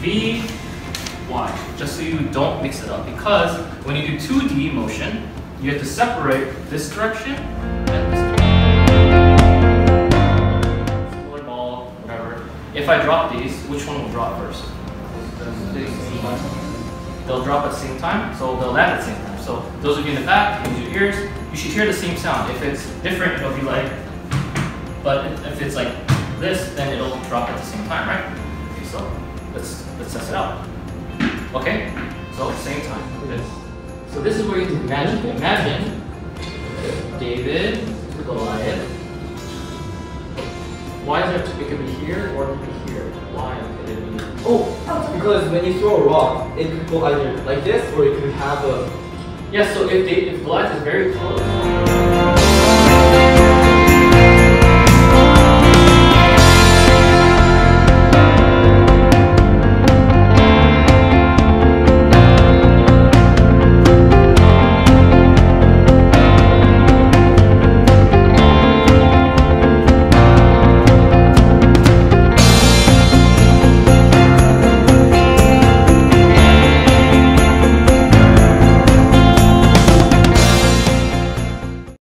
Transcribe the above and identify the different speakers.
Speaker 1: V, Y, just so you don't mix it up. Because when you do 2D motion, you have to separate this direction and this direction. Ball, whatever. If I drop these, which one will drop first? They'll drop at the same time, so they'll land at the same time. So those of you in the back, use your ears, you should hear the same sound. If it's different, it'll be like, but if it's like this, then it'll drop at the same time, right? Okay, so let's let's test it out. Okay, so same time. Good. So this is where you can imagine. Imagine David Goliath. Why is it? It could be here or it could be here. Why could it be?
Speaker 2: Oh, because when you throw a rock, it could go either like this or it could have a.
Speaker 1: Yeah. So if they, if Goliath is very close.